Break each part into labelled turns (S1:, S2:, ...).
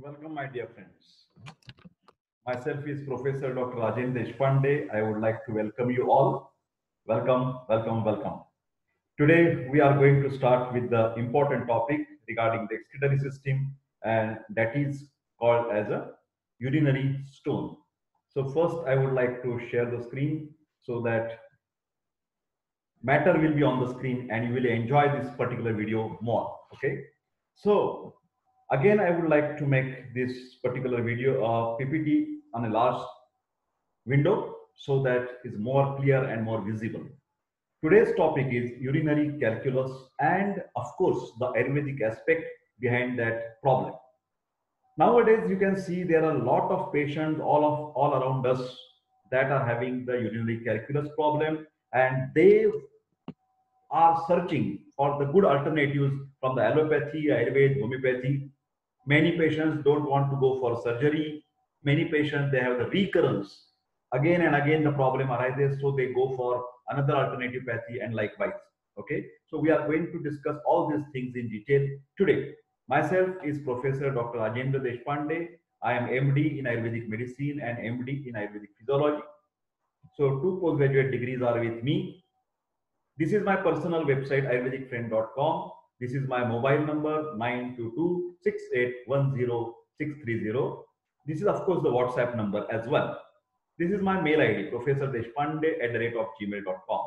S1: Welcome, my dear friends. Myself is Professor Dr. Rajendra Deshpande. I would like to welcome you all. Welcome, welcome, welcome. Today, we are going to start with the important topic regarding the excretory system, and that is called as a urinary stone. So first, I would like to share the screen so that matter will be on the screen and you will enjoy this particular video more. Okay. So Again, I would like to make this particular video a PPT on a large window so that is more clear and more visible. Today's topic is urinary calculus and of course the Ayurvedic aspect behind that problem. Nowadays, you can see there are a lot of patients all of all around us that are having the urinary calculus problem and they are searching for the good alternatives from the allopathy, Ayurveda, homeopathy, Many patients don't want to go for surgery. Many patients, they have the recurrence. Again and again, the problem arises, so they go for another alternative pathy and likewise. Okay, so we are going to discuss all these things in detail today. Myself is Professor Dr. Rajendra Deshpande. I am MD in Ayurvedic medicine and MD in Ayurvedic physiology. So two postgraduate degrees are with me. This is my personal website, ayurvedicfriend.com. This is my mobile number 922-6810-630. This is of course the WhatsApp number as well. This is my mail ID, Professor Deshpande at the rate of gmail.com.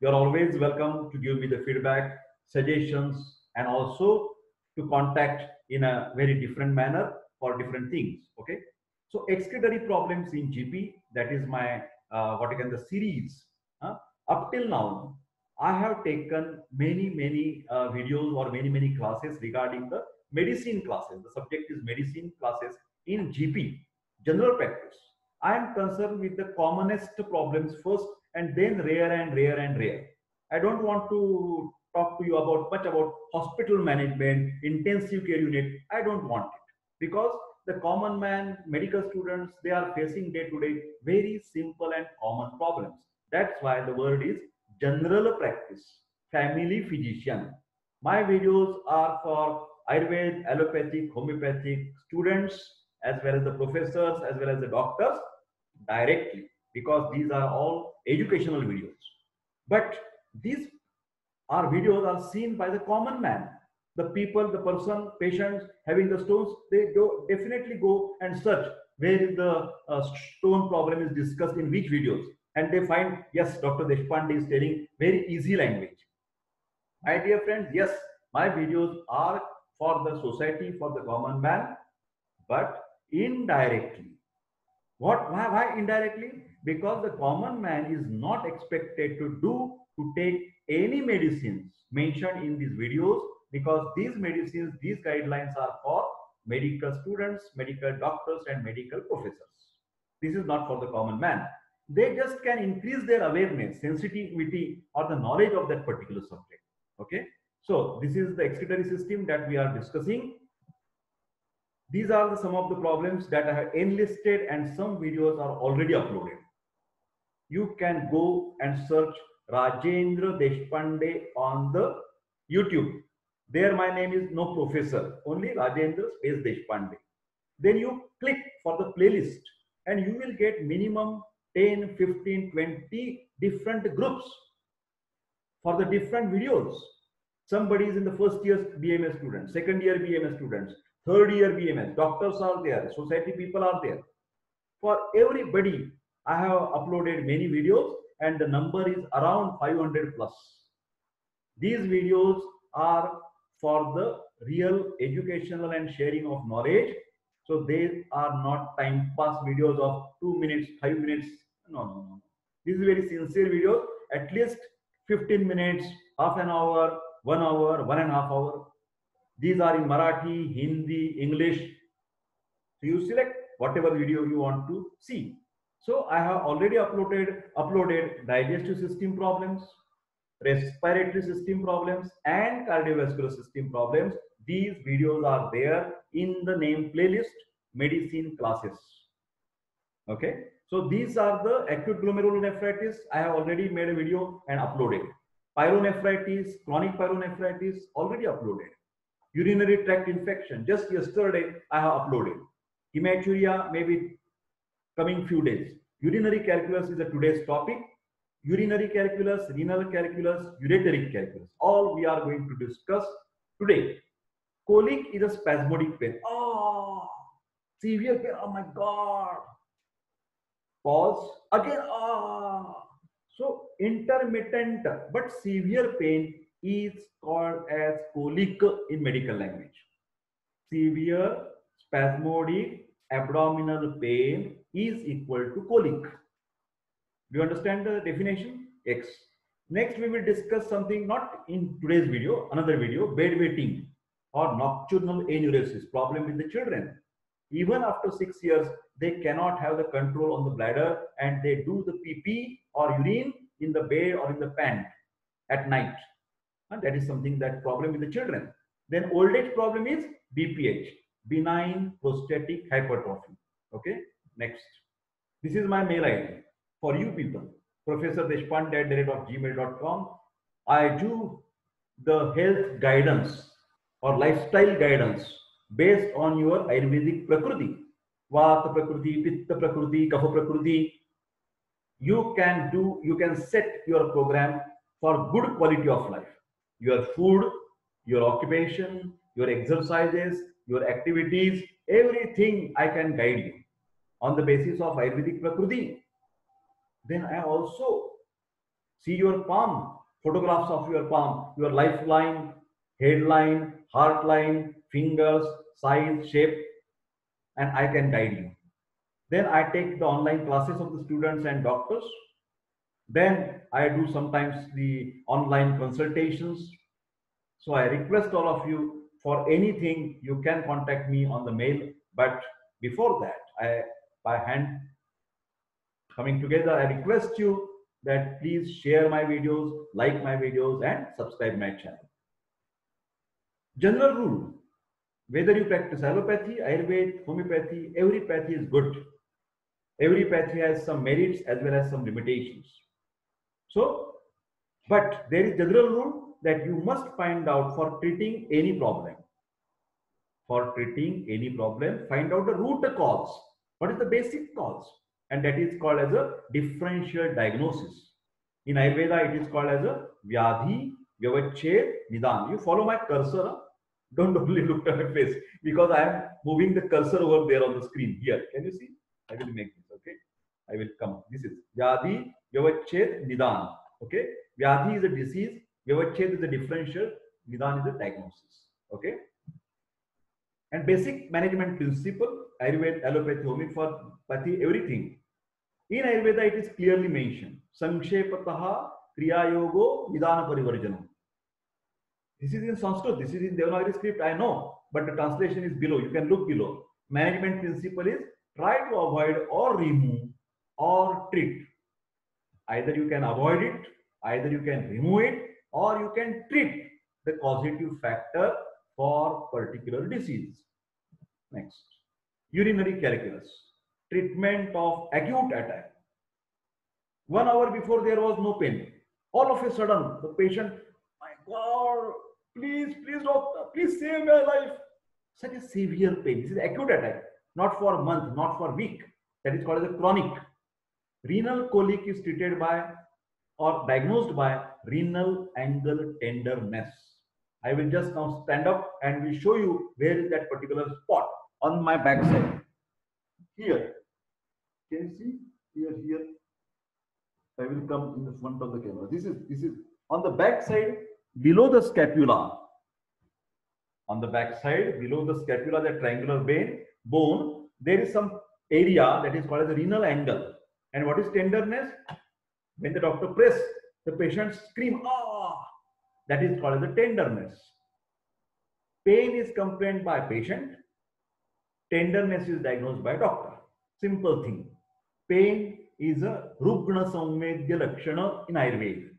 S1: You are always welcome to give me the feedback, suggestions, and also to contact in a very different manner for different things. Okay. So excretory problems in GP, that is my uh, what again the series. Uh, up till now, I have taken many, many uh, videos or many, many classes regarding the medicine classes. The subject is medicine classes in GP, general practice. I am concerned with the commonest problems first and then rare and rare and rare. I don't want to talk to you about much about hospital management, intensive care unit. I don't want it because the common man, medical students, they are facing day to day very simple and common problems. That's why the word is general practice, family physician. My videos are for Ayurveda, allopathic, homeopathic students, as well as the professors, as well as the doctors directly, because these are all educational videos. But these our videos are seen by the common man. The people, the person, patients having the stones, they go definitely go and search where the uh, stone problem is discussed in which videos and they find yes dr deshpande is telling very easy language. My dear friends yes my videos are for the society for the common man but indirectly. What why, why indirectly? Because the common man is not expected to do to take any medicines mentioned in these videos because these medicines these guidelines are for medical students medical doctors and medical professors. This is not for the common man they just can increase their awareness, sensitivity, or the knowledge of that particular subject. Okay. So this is the excretory system that we are discussing. These are the, some of the problems that I have enlisted and some videos are already uploaded. You can go and search Rajendra Deshpande on the YouTube. There my name is no professor, only Rajendra space Deshpande. Then you click for the playlist and you will get minimum 10, 15, 20 different groups for the different videos. Somebody is in the first year BMS students, second year BMS students, third year BMS, doctors are there, society people are there. For everybody, I have uploaded many videos and the number is around 500 plus. These videos are for the real educational and sharing of knowledge so they are not time pass videos of two minutes, five minutes. No, no, no. This is very sincere videos. At least 15 minutes, half an hour, one hour, one and a half hour. These are in Marathi, Hindi, English. So you select whatever video you want to see. So I have already uploaded uploaded digestive system problems, respiratory system problems, and cardiovascular system problems these videos are there in the name playlist medicine classes. Okay. So these are the acute glomerulonephritis. I have already made a video and uploaded. Pyelonephritis, chronic pyelonephritis already uploaded. urinary tract infection. Just yesterday, I have uploaded. Hematuria, maybe coming few days. Urinary calculus is a today's topic. Urinary calculus, renal calculus, ureteric calculus. All we are going to discuss today. Colic is a spasmodic pain. Oh, severe pain. Oh my God. Pause. Again. Ah. So intermittent but severe pain is called as colic in medical language. Severe spasmodic abdominal pain is equal to colic. Do you understand the definition? X. Next, we will discuss something not in today's video, another video, bed bedwetting or nocturnal enuresis, problem with the children. Even after six years, they cannot have the control on the bladder and they do the PP or urine in the bed or in the pant at night. And that is something that problem with the children. Then old age problem is BPH, benign prostatic hypertrophy. Okay, next. This is my mail ID for you people. Professor Deshpande at gmail.com. I do the health guidance or lifestyle guidance based on your Ayurvedic Prakriti. Vata Prakriti, Pitta Prakriti, Kapha Prakriti. You can do, you can set your program for good quality of life. Your food, your occupation, your exercises, your activities, everything I can guide you on the basis of Ayurvedic Prakriti. Then I also see your palm, photographs of your palm, your lifeline, headline, heart line, fingers, size, shape, and I can guide you. Then I take the online classes of the students and doctors. Then I do sometimes the online consultations. So I request all of you for anything, you can contact me on the mail. But before that, I by hand coming together, I request you that please share my videos, like my videos, and subscribe my channel. General rule whether you practice allopathy, Ayurveda, homeopathy, every pathy is good. Every pathy has some merits as well as some limitations. So, but there is general rule that you must find out for treating any problem. For treating any problem, find out the root cause. What is the basic cause? And that is called as a differential diagnosis. In Ayurveda, it is called as a Vyadhi Vyavached Nidan. You follow my cursor don't only look at my face because I am moving the cursor over there on the screen here. Can you see? I will make this. Okay. I will come. This is Vyadhi Vyavached Nidan. Okay. Vyadhi is a disease. Vyavached is a differential. Nidan is a diagnosis. Okay. And basic management principle, Ayurveda, allopathy, homeopathy, everything. In Ayurveda, it is clearly mentioned. Sankhepataha Kriya Yogo Nidana Parivarjanam. This is in Sanskrit, this is in Devanagari script, I know, but the translation is below. You can look below. Management principle is try to avoid or remove or treat. Either you can avoid it, either you can remove it, or you can treat the causative factor for particular disease. Next, urinary calculus, treatment of acute attack. One hour before there was no pain. All of a sudden, the patient, my God, Please, please, doctor, please save my life. Such a severe pain. This is acute attack, not for a month, not for a week. That is called as a chronic. Renal colic is treated by or diagnosed by renal angle tenderness. I will just now stand up and we show you where is that particular spot on my backside. Here. Can you see? Here, here. I will come in the front of the camera. This is this is on the back side below the scapula, on the back side, below the scapula, the triangular vein, bone, there is some area that is called as the renal angle. And what is tenderness? When the doctor press, the patient scream, ah, that is called as the tenderness. Pain is complained by patient. Tenderness is diagnosed by doctor. Simple thing. Pain is a Rugna Samvedya Lakshana in Ayurveda.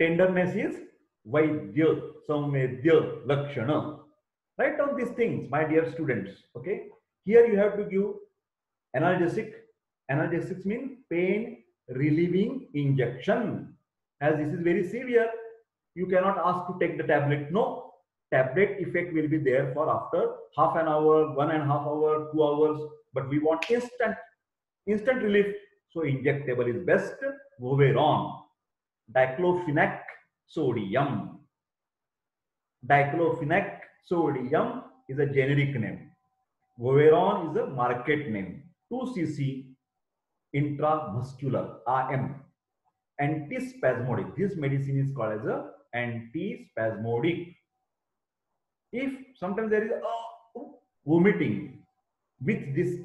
S1: Tenderness is Vaidya, Samvedya, Lakshana. Write down these things, my dear students. Okay. Here you have to give analgesic. Analgesics mean pain relieving injection. As this is very severe, you cannot ask to take the tablet. No. tablet effect will be there for after half an hour, one and a half hour, two hours. But we want instant, instant relief. So injectable is best. Voveran, diclofenac sodium. Diclofenac sodium is a generic name. Voveran is a market name. 2 cc intramuscular IM. Antispasmodic. This medicine is called as a antispasmodic. If sometimes there is a vomiting with this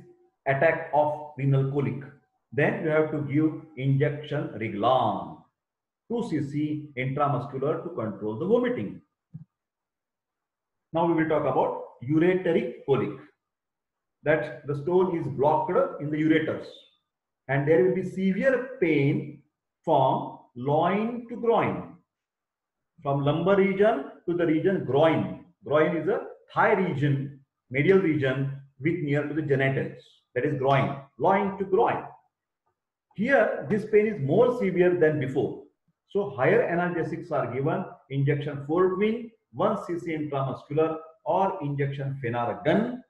S1: attack of renal colic, then you have to give injection Reglan 2 cc intramuscular to control the vomiting. Now we will talk about ureteric colic. That the stone is blocked in the ureters and there will be severe pain from loin to groin. From lumbar region to the region groin. Groin is a thigh region, medial region with near to the genitals. That is groin, loin to groin. Here, this pain is more severe than before. So higher analgesics are given, injection Fortwin, 1 cc intramuscular or injection Phenergan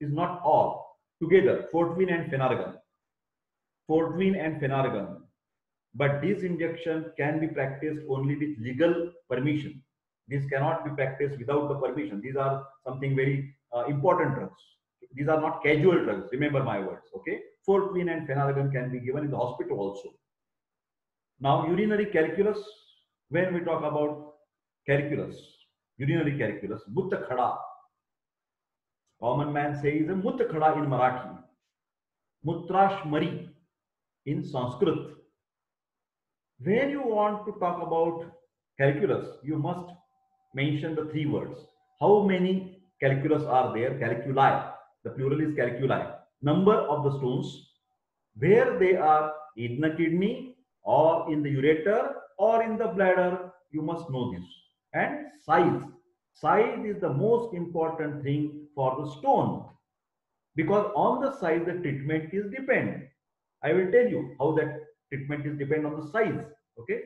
S1: is not all. Together, Fortwin and Phenergan. Fortwin and Phenergan. But this injection can be practiced only with legal permission. This cannot be practiced without the permission. These are something very uh, important drugs. These are not casual drugs. Remember my words. Okay. Fortwin and Phenergan can be given in the hospital also. Now, urinary calculus. When we talk about calculus, urinary calculus, Mutta Khada. Common man says Mutta Khada in Marathi. Mutrash Mari in Sanskrit. When you want to talk about calculus, you must mention the three words. How many calculus are there? Calculi. The plural is calculi. Number of the stones, where they are in the kidney or in the ureter or in the bladder, you must know this. And size. Size is the most important thing for the stone because on the size the treatment is dependent. I will tell you how that treatment is depend on the size. Okay.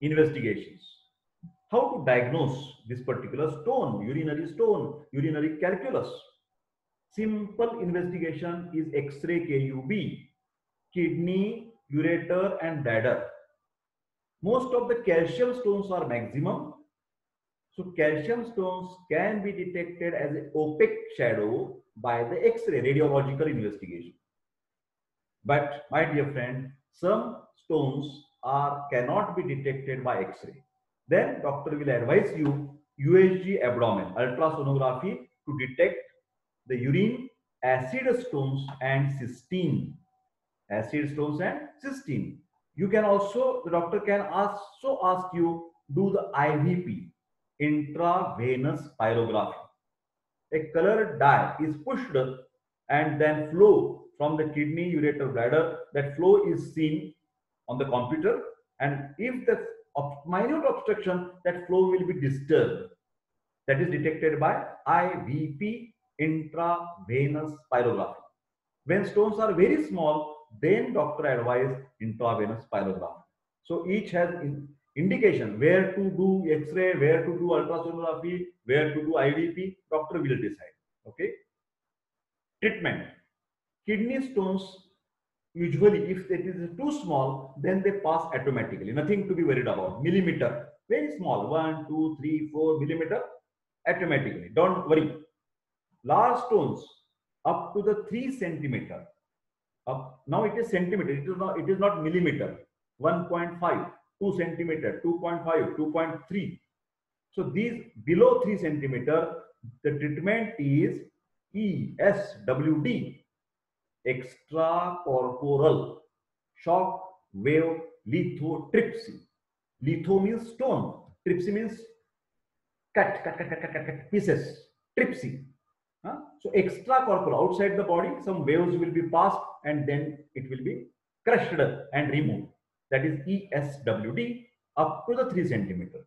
S1: Investigations. How to diagnose this particular stone, urinary stone, urinary calculus. Simple investigation is X-ray KUB, kidney, ureter and bladder. Most of the calcium stones are maximum. So calcium stones can be detected as an opaque shadow by the X-ray radiological investigation. But my dear friend, some stones are cannot be detected by X-ray. Then doctor will advise you USG abdomen, ultrasonography to detect the urine, acid stones and cystine. Acid stones and cystine. You can also, the doctor can also ask you, do the IVP, intravenous pyelography. A colored dye is pushed and then flow from the kidney, ureter, bladder, that flow is seen on the computer. And if the minute obstruction, that flow will be disturbed. That is detected by IVP, intravenous pyelography. When stones are very small, then doctor advise intravenous pyelography. So each has in indication where to do X-ray, where to do ultrasonography, where to do IVP, doctor will decide. Okay. Treatment. Kidney stones usually if it is too small then they pass automatically. Nothing to be worried about. Millimeter. Very small. One two three four millimeter automatically. Don't worry. Large stones up to the three centimeter up now it is centimeter it is not it is not millimeter 1.5 2 centimeter 2.5 2.3 so these below 3 centimeter the treatment is eswd extracorporeal shock wave lithotripsy. Litho means stone, tripsy means cut, cut, cut, cut, cut, cut, cut pieces, tripsy. Huh? So extracorporeal, outside the body, some waves will be passed and then it will be crushed and removed. That is ESWD up to the 3 centimeter.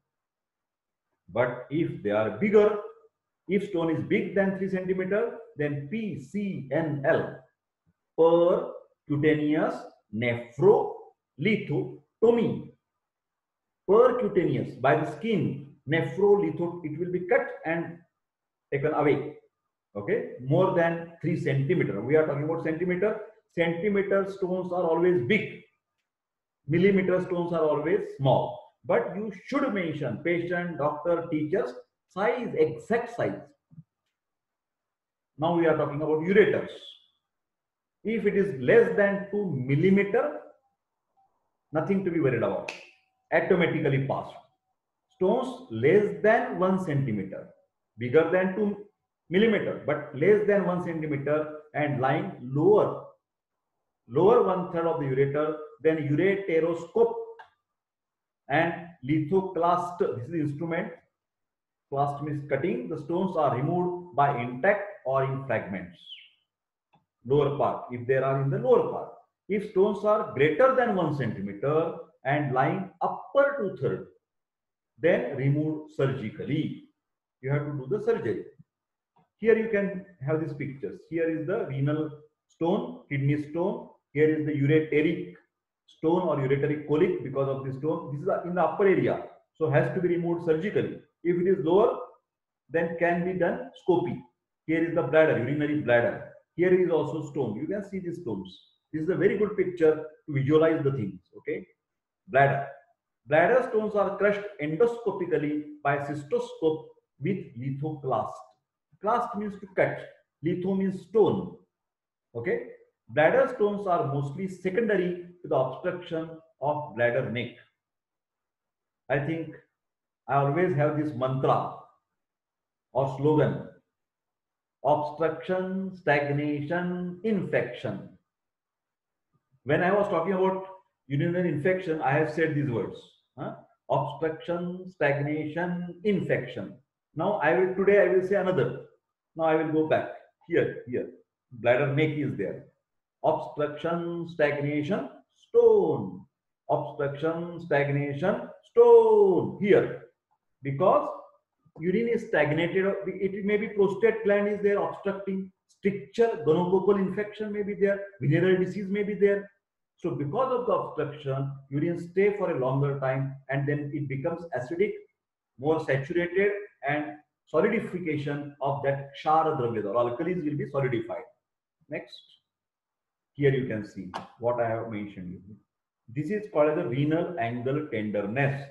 S1: But if they are bigger, if stone is big than 3 centimeter, then PCNL, percutaneous nephrolithotomy. Percutaneous by the skin nephrolitho, it will be cut and taken away. Okay, more than three centimeter. We are talking about centimeter. Centimeter stones are always big. Millimeter stones are always small. But you should mention patient, doctor, teachers, size, exact size. Now we are talking about ureters. If it is less than 2 millimeter, nothing to be worried about. Automatically passed. Stones less than 1 centimeter, bigger than 2 millimeter, but less than 1 centimeter and lying lower, lower one third of the ureter, then ureteroscope and lithoclast. This is the instrument. Clast means cutting. The stones are removed by intact or in fragments. Lower part, if there are in the lower part. If stones are greater than 1 centimeter and lying upper two third, then remove surgically. You have to do the surgery. Here you can have these pictures. Here is the renal stone, kidney stone. Here is the ureteric stone or ureteric colic because of this stone. This is in the upper area. So has to be removed surgically. If it is lower, then can be done scopy. Here is the bladder, urinary bladder. Here is also stone. You can see these stones. This is a very good picture to visualize the things. Okay. Bladder. Bladder stones are crushed endoscopically by cystoscope with lithoclast. Clast means to cut. Litho means stone. Okay. Bladder stones are mostly secondary to the obstruction of bladder neck. I think I always have this mantra or slogan obstruction, stagnation, infection. When I was talking about urinary infection, I have said these words huh? obstruction, stagnation, infection. Now I will today I will say another. Now I will go back here, here. Bladder neck is there. Obstruction, stagnation, stone. Obstruction, stagnation, stone here. Because urine is stagnated, it may be prostate gland is there obstructing, stricture, gonococcal infection may be there, venereal disease may be there. So because of the obstruction, urine stay for a longer time and then it becomes acidic, more saturated and solidification of that Kshara Dravya or alkalis will be solidified. Next. Here you can see what I have mentioned. This is called as a renal angle tenderness.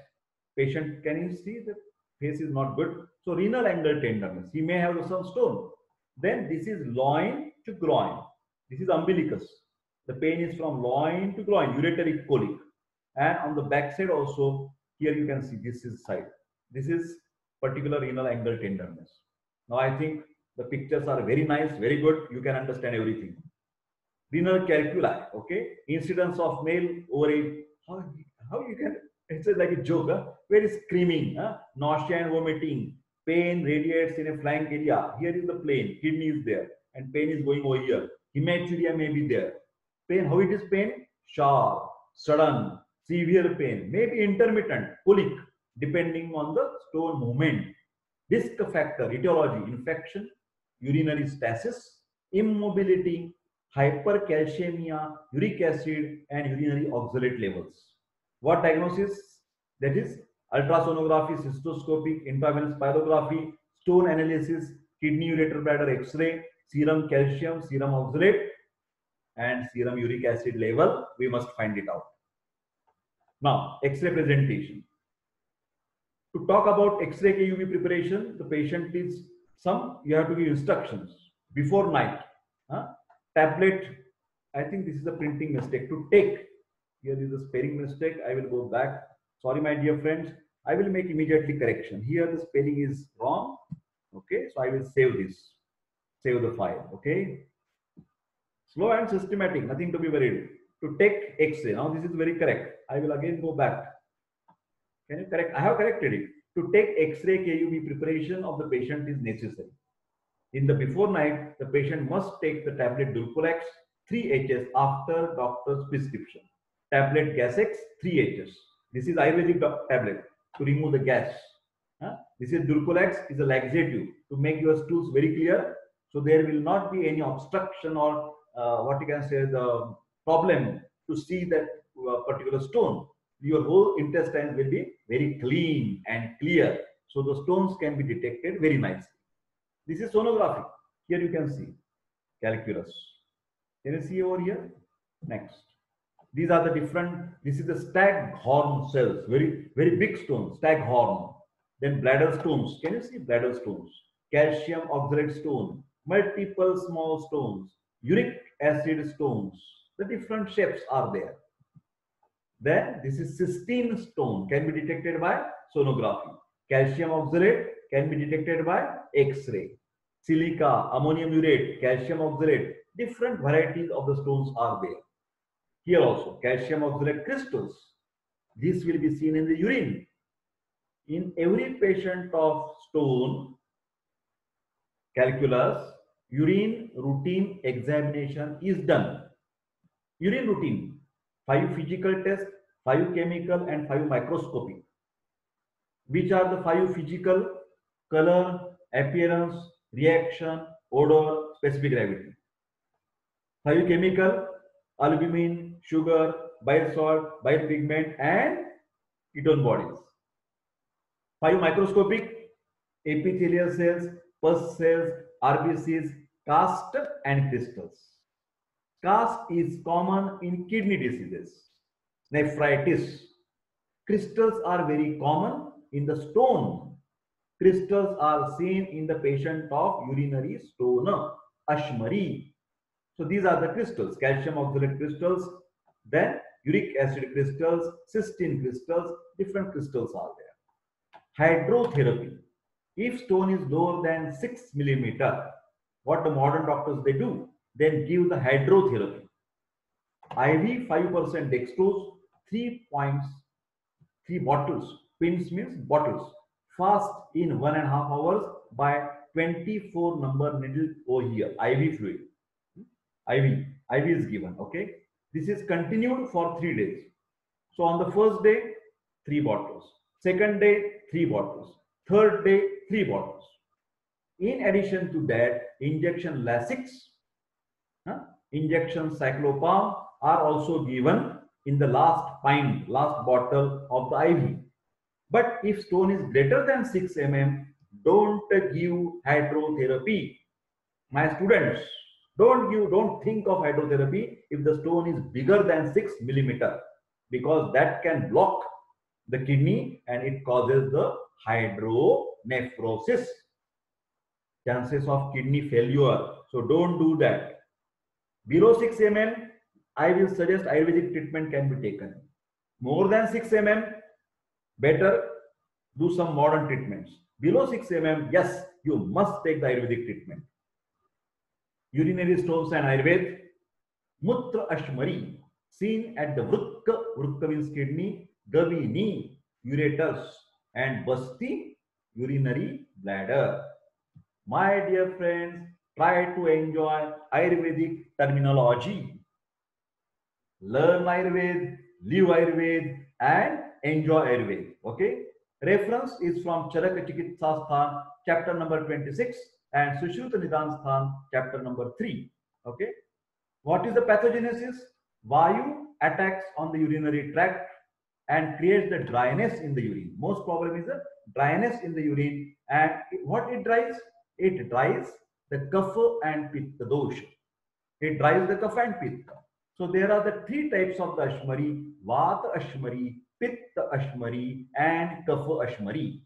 S1: Patient, can you see the face is not good? So renal angle tenderness. He may have some stone. Then this is loin to groin. This is umbilicus. The pain is from loin to groin, ureteric colic. And on the back side also, here you can see this is side. This is particular renal angle tenderness. Now I think the pictures are very nice, very good. You can understand everything. Renal calculi, okay? Incidence of male ovary. How, how you can, it's like a joke, huh? where is screaming, huh? nausea and vomiting, pain radiates in a flank area. Here is the plane, kidney is there, and pain is going over here. Hematuria may be there. Pain, how it is pain? Sharp, sudden, severe pain, maybe intermittent, colic, depending on the stone movement. Risk factor, etiology, infection, urinary stasis, immobility, hypercalcemia, uric acid, and urinary oxalate levels. What diagnosis? That is ultrasonography, cystoscopic, intravenous pyelography, stone analysis, kidney ureter bladder x-ray, serum calcium, serum oxalate, and serum uric acid level. We must find it out. Now, x-ray presentation. To talk about X-ray KUB preparation, the patient needs some, you have to give instructions before night. Huh? Tablet, I think this is a printing mistake. To take, here is a spelling mistake. I will go back. Sorry, my dear friends. I will make immediately correction. Here the spelling is wrong. Okay, so I will save this. Save the file. Okay. Slow and systematic, nothing to be worried. To take X-ray. Now this is very correct. I will again go back. Can you correct? I have corrected it. To take X-ray kub preparation of the patient is necessary. In the before night, the patient must take the tablet Dulcolax 3HS after doctor's prescription. Tablet Gasex 3HS. This is Ayurvedic tablet to remove the gas. Huh? This is Dulcolax is a laxative to make your stools very clear. So there will not be any obstruction or uh, what you can say the problem to see that uh, particular stone your whole intestine will be very clean and clear. So the stones can be detected very nicely. This is sonography. Here you can see calculus. Can you see over here? Next. These are the different, this is the stag horn cells, very, very big stones, stag horn. Then bladder stones. Can you see bladder stones? Calcium oxalate stone, multiple small stones, uric acid stones. The different shapes are there. Then this is cystine stone can be detected by sonography. Calcium oxalate can be detected by X-ray. Silica, ammonium urate, calcium oxalate, different varieties of the stones are there. Here also, calcium oxalate crystals. This will be seen in the urine. In every patient of stone, calculus, urine routine examination is done. Urine routine, five physical tests, five chemical and five microscopy. Which are the five physical? Color, appearance, reaction, odor, specific gravity. Five chemical, albumin, sugar, bile salt, bile pigment, and ketone bodies. Five microscopic, epithelial cells, pus cells, RBCs, cast and crystals. Cast is common in kidney diseases, nephritis. Crystals are very common in the stone. Crystals are seen in the patient of urinary stone, Ashmari. So these are the crystals, calcium oxalate crystals, then uric acid crystals, cystine crystals, different crystals are there. Hydrotherapy. If stone is lower than 6 millimeter, what the modern doctors they do, then give the hydrotherapy. IV 5% dextrose, 3 points, 3 bottles. Pins means bottles. Fast in one and a half hours by 24 number needle over here, IV fluid. IV. IV is given. Okay. This is continued for three days. So on the first day, three bottles. Second day, three bottles. Third day, three bottles. In addition to that, injection Lasix, huh, injection cyclopam are also given in the last pint, last bottle of the IV. But if stone is greater than 6 mm, don't give hydrotherapy. My students, don't give, don't think of hydrotherapy if the stone is bigger than 6 millimeter because that can block the kidney and it causes the hydronephrosis. Chances of kidney failure. So don't do that. Below 6 mm, I will suggest Ayurvedic treatment can be taken. More than 6 mm, better do some modern treatments. Below 6 mm, yes, you must take the Ayurvedic treatment urinary stones and Ayurved, Mutra Ashmari, seen at the Vrukka, Vrukka means kidney, Gavini, ureter, and Basti, urinary bladder. My dear friends, try to enjoy Ayurvedic terminology. Learn Ayurved, live Ayurved, and enjoy Ayurveda. Okay? Reference is from Charaka Chikitsasthan, chapter number 26, and Sushruta Nidan chapter number 3. Okay. What is the pathogenesis? Vayu attacks on the urinary tract and creates the dryness in the urine. Most problem is the dryness in the urine. And what it dries? It dries the kapha and pitta dosha. It dries the kapha and pitta. So there are the three types of the ashmari, vata ashmari, pitta ashmari, and kapha ashmari.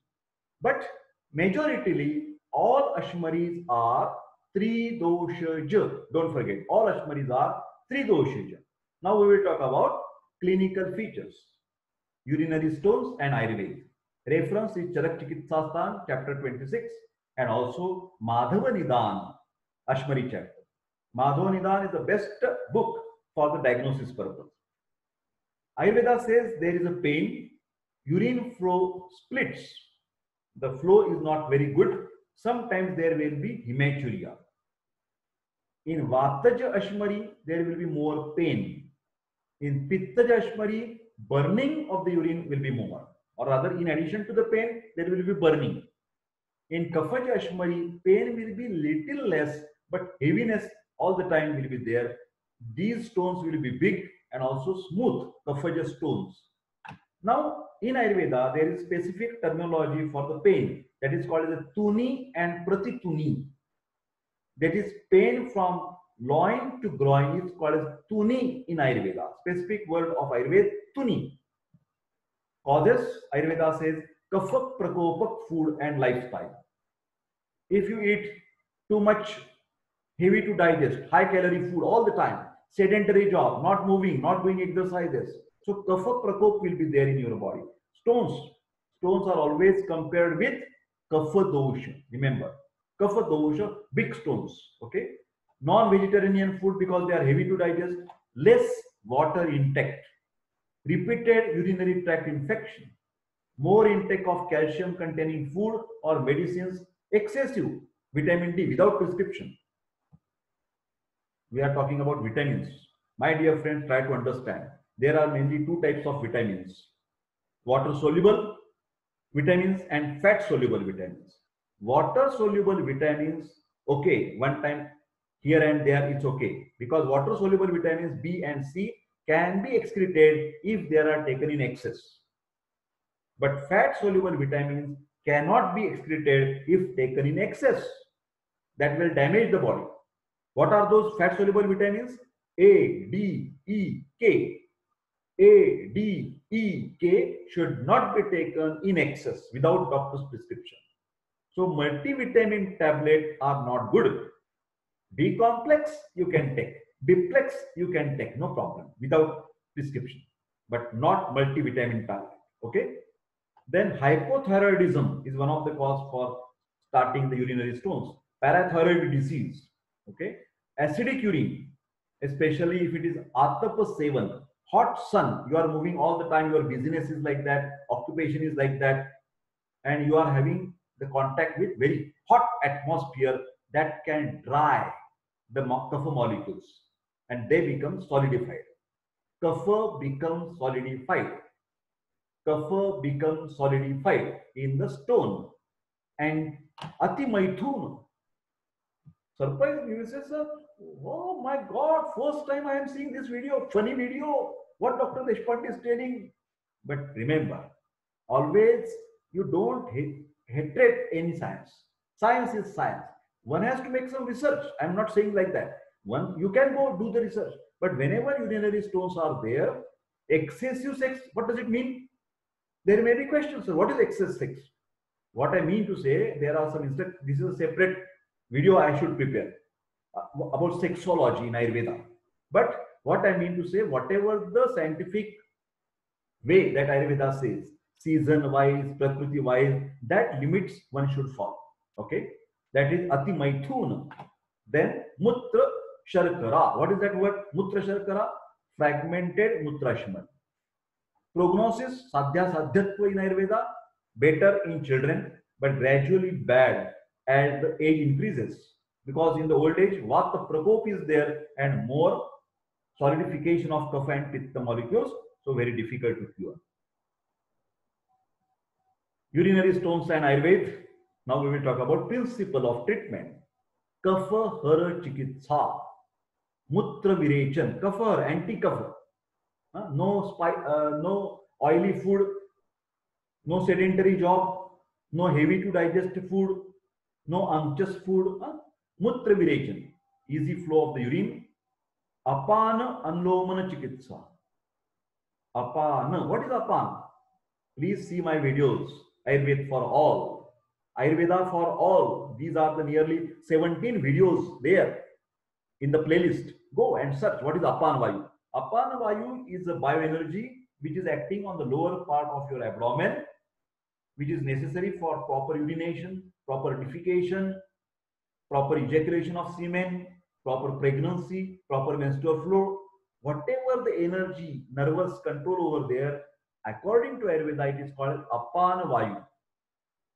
S1: But majoritarily all Ashmaris are three doshaja. Don't forget, all Ashmaris are three doshaja. Now we will talk about clinical features. Urinary stones and Ayurveda. Reference is Charak Chikitsastan, chapter 26, and also Madhava Nidan, Ashmari chapter. Madhava Nidan is the best book for the diagnosis purpose. Ayurveda says there is a pain, urine flow splits. The flow is not very good sometimes there will be hematuria. In Vataja Ashmari, there will be more pain. In Pittaja Ashmari, burning of the urine will be more. Or rather, in addition to the pain, there will be burning. In Kafaja Ashmari, pain will be little less, but heaviness all the time will be there. These stones will be big and also smooth, Kafaja stones. Now, in Ayurveda, there is specific terminology for the pain that is called as tuni and pratituni. That is pain from loin to groin is called as tuni in Ayurveda. Specific word of Ayurveda, tuni. Causes, Ayurveda says, kafa prakopak food and lifestyle. If you eat too much heavy to digest, high calorie food all the time, sedentary job, not moving, not doing exercises. So kapha prakop will be there in your body. Stones. Stones are always compared with kapha dosha. Remember, kapha dosha, big stones. Okay. Non-vegetarian food because they are heavy to digest, less water intake, repeated urinary tract infection, more intake of calcium containing food or medicines, excessive vitamin D without prescription, we are talking about vitamins. My dear friends, try to understand. There are mainly two types of vitamins. Water soluble vitamins and fat soluble vitamins. Water soluble vitamins, okay, one time here and there it's okay because water soluble vitamins B and C can be excreted if they are taken in excess. But fat soluble vitamins cannot be excreted if taken in excess. That will damage the body. What are those fat soluble vitamins? A, D, E, K. A, D, E, K should not be taken in excess without doctor's prescription. So multivitamin tablets are not good. B complex you can take. Biplex you can take, no problem, without prescription, but not multivitamin tablet. Okay. Then hypothyroidism is one of the cause for starting the urinary stones. Parathyroid disease. Okay acidic urine, especially if it is atapa seven, hot sun, you are moving all the time, your business is like that, occupation is like that, and you are having the contact with very hot atmosphere that can dry the kapha molecules and they become solidified. Kapha becomes solidified. Kapha becomes solidified in the stone. And Ati Maithun, surprise, you say, sir, oh my God, first time I am seeing this video, funny video, what Dr. Deshpande is telling. But remember, always you don't hate, any science. Science is science. One has to make some research. I'm not saying like that. One, you can go do the research. But whenever urinary stones are there, excessive sex, what does it mean? There may be questions. So what is excess sex? What I mean to say, there are some, this is a separate video I should prepare uh, about sexology in Ayurveda. But what I mean to say, whatever the scientific way that Ayurveda says, season wise, prakriti wise, that limits one should follow. Okay, that is Ati Maithun. Then Mutra Sharkara. What is that word? Mutra Sharkara? Fragmented Mutrashman. Prognosis, Sadhya Sadhyatva in Ayurveda, better in children, but gradually bad as the age increases. Because in the old age, what the Prakop is there and more solidification of kapha and pitta molecules, so very difficult to cure. Urinary stones and Ayurveda. Now we will talk about principle of treatment. Kapha Hara Chikitsa. Mutra Virechan. Kapha, anti-kapha. Uh, no, spy, uh, no oily food, no sedentary job, no heavy to digest food, no unctuous food, uh, mutra virechan, easy flow of the urine, apana anulomana chikitsa. Apana, what is apana? Please see my videos, Ayurveda for all. Ayurveda for all. These are the nearly 17 videos there in the playlist. Go and search what is Apana Vayu. Apana Vayu is a bioenergy which is acting on the lower part of your abdomen, which is necessary for proper urination, proper defecation, proper ejaculation of semen, proper pregnancy, proper menstrual flow, whatever the energy, nervous control over there, according to Ayurveda, it is called apana vayu.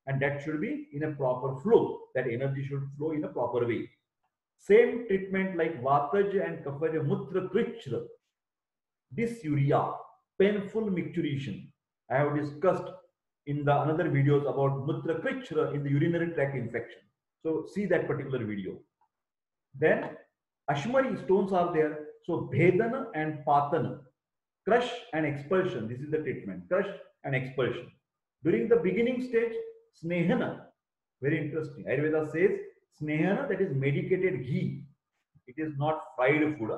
S1: And that should be in a proper flow. That energy should flow in a proper way. Same treatment like Vataj and Kafaja Mutra Krichra. Dysuria, painful micturition. I have discussed in the another videos about mutra krichra in the urinary tract infection. So see that particular video. Then Ashmari stones are there. So Bhedana and Patana. crush and expulsion. This is the treatment, crush and expulsion. During the beginning stage, snehana, very interesting. Ayurveda says snehana, that is medicated ghee. It is not fried food.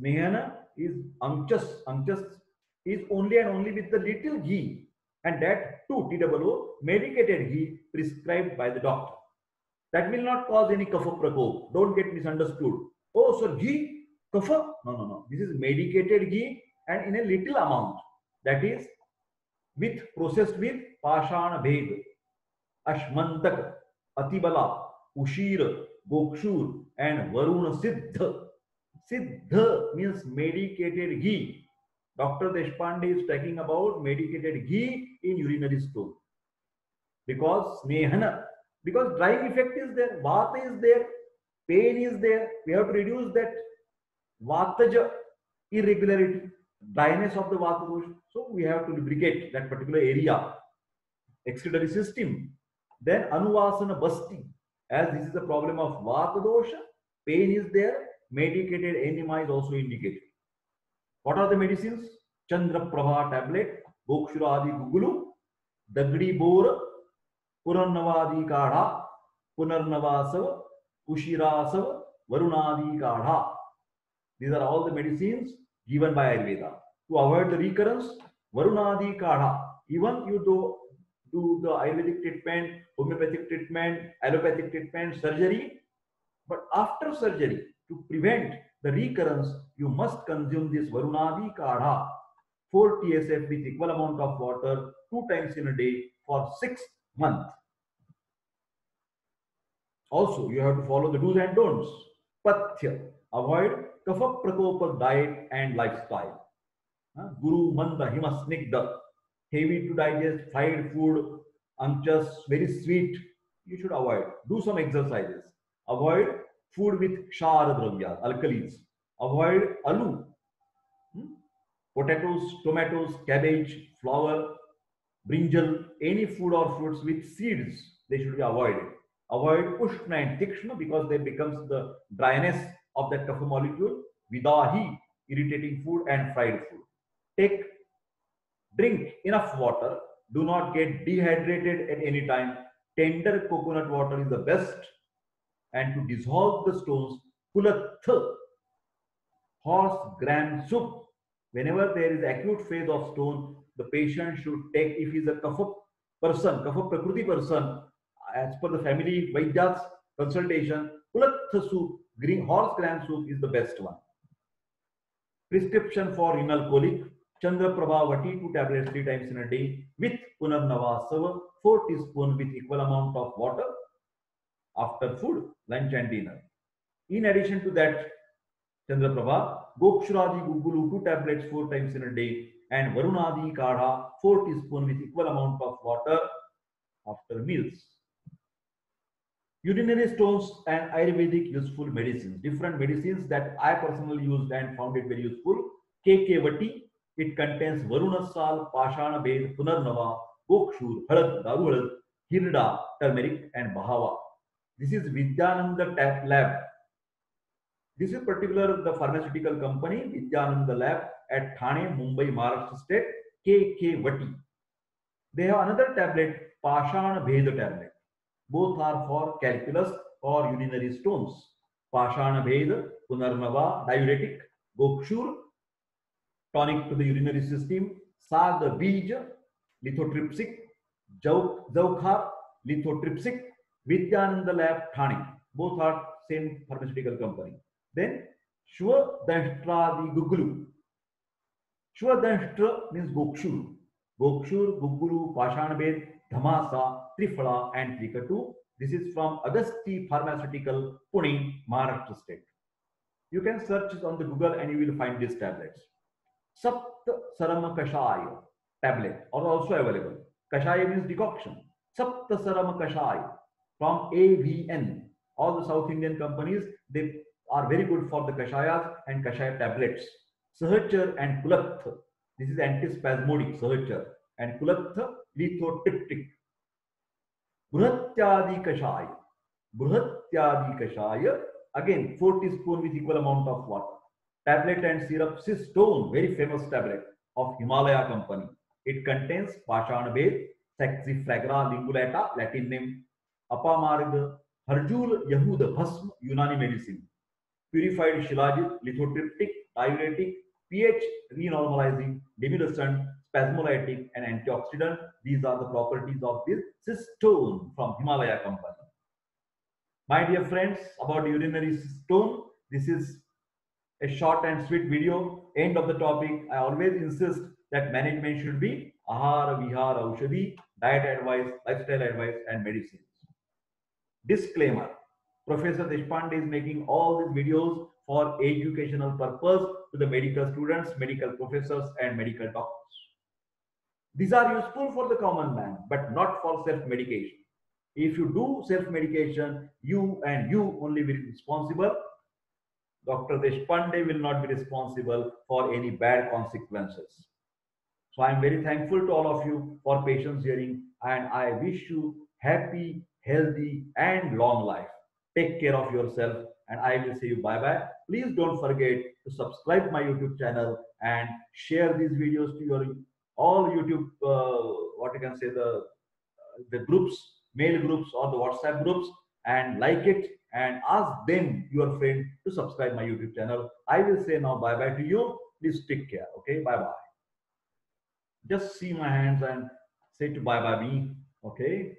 S1: Snehana is anchas. Anchas is only and only with the little ghee. And that too, TWO, medicated ghee prescribed by the doctor. That will not cause any kapha prakop. Don't get misunderstood. Oh, sir, ghee, kapha? No, no, no. This is medicated ghee and in a little amount. That is with processed with pashana bhed, ashmantak, atibala, ushir, gokshur, and varuna siddha. Siddha means medicated ghee. Dr. Deshpande is talking about medicated ghee in urinary stone. Because snehana, because drying effect is there, vata is there, pain is there. We have to reduce that vataja irregularity, dryness of the vata dosha. So we have to lubricate that particular area, excretory system. Then anuvasana basti, as this is a problem of vata dosha, pain is there, medicated enema is also indicated. What are the medicines? Chandra Prabha tablet, Bokshuradi Gugulu, Dagdi Bor, Purannavadi Kadha, Punarnavasav, Kushirasav, Varunadi Kadha. These are all the medicines given by Ayurveda. To avoid the recurrence, Varunadi Kadha. Even you do, do the Ayurvedic treatment, homeopathic treatment, allopathic treatment, surgery, but after surgery, to prevent the recurrence, you must consume this Varunadi Kadha, 4 TSF with equal amount of water two times in a day for six months. Also, you have to follow the do's and don'ts. Pathya, avoid kapha prakopa diet and lifestyle. Guru manda himasnigda, heavy to digest, fried food, anchas, very sweet. You should avoid. Do some exercises. Avoid food with kshara dravya, alkalis. Avoid alu? Potatoes, tomatoes, cabbage, flour, brinjal, any food or fruits with seeds, they should be avoided. Avoid ushna and tikshna because they becomes the dryness of that kapha molecule. Vidahi, irritating food and fried food. Take, drink enough water. Do not get dehydrated at any time. Tender coconut water is the best. And to dissolve the stones, kulatha, horse gram soup. Whenever there is acute phase of stone, the patient should take, if he is a kapha person, kapha prakruti person, as per the family Vaidya's consultation, Kulatha soup, green horse gram soup is the best one. Prescription for renal colic, Chandra Prabhavati, two tablets three times in a day with Punarnavasava, four teaspoon with equal amount of water after food, lunch and dinner. In addition to that, Chandra Prabha, Gokshuradi Gugulu, two tablets four times in a day and Varunadi Kadha, four teaspoon with equal amount of water after meals. Urinary stones and Ayurvedic useful medicines. Different medicines that I personally used and found it very useful. KK it contains Varuna sal, Pashana Bhed, Punarnava, Gokshur, Halad, Daru Hirda, turmeric, and Bahava. This is Vidyananda Tap Lab. This is particular the pharmaceutical company Vidyananda Lab at Thane, Mumbai, Maharashtra State, KK Vati. They have another tablet, Pashana Bhed tablet. Both are for calculus or urinary stones. Pashana Bhed, Punarnava, diuretic, Gokshur, tonic to the urinary system, Sad Bij, lithotripsy, Zaukhar, lithotripsy, Vidyananda Lab, Thane. Both are same pharmaceutical company. Then Shwa Danshtra the Gugulu. Shwa Danshtra means Gokshur. Gokshur, Gugulu, Pashanabed, Dhamasa, Trifala, and Trikatu. This is from Agasti Pharmaceutical, Pune, Maharashtra state. You can search it on the Google and you will find these tablets. Sapta Sarama Kashaya tablet are also available. Kashaya means decoction. Sapta Sarama Kashaya from AVN. All the South Indian companies, they are very good for the kashayas and kashaya tablets. Sahachar and Kulatha. This is antispasmodic, Sahachar. And Kulatha, lithotriptic. Bruhatyadi kashaya. Bruhatyadi kashaya. Again, 4 teaspoon with equal amount of water. tablet and syrup Cystone, very famous tablet of Himalaya company. It contains Pashanabed, Saxifraga lingulata, Latin name Apamarg, Harjul Yahud, Bhasm, Unani medicine. Purified Shilajit, lithotriptic, diuretic, pH renormalizing, demulcent, spasmolytic, and antioxidant. These are the properties of this Cystone from Himalaya company. My dear friends, about urinary stone, this is a short and sweet video. End of the topic. I always insist that management should be ahara, vihara, aushadhi, diet advice, lifestyle advice, and medicines. Disclaimer. Professor Deshpande is making all these videos for educational purpose to the medical students, medical professors, and medical doctors. These are useful for the common man, but not for self-medication. If you do self-medication, you and you only will be responsible Dr. Deshpande will not be responsible for any bad consequences. So I'm very thankful to all of you for patience hearing and I wish you happy, healthy and long life. Take care of yourself and I will see you bye-bye. Please don't forget to subscribe my YouTube channel and share these videos to your all YouTube, uh, what you can say, the, the groups, mail groups or the WhatsApp groups and like it and ask them, your friend, to subscribe my YouTube channel. I will say now bye-bye to you. Please take care. Okay, bye-bye. Just see my hands and say to bye-bye me. Okay.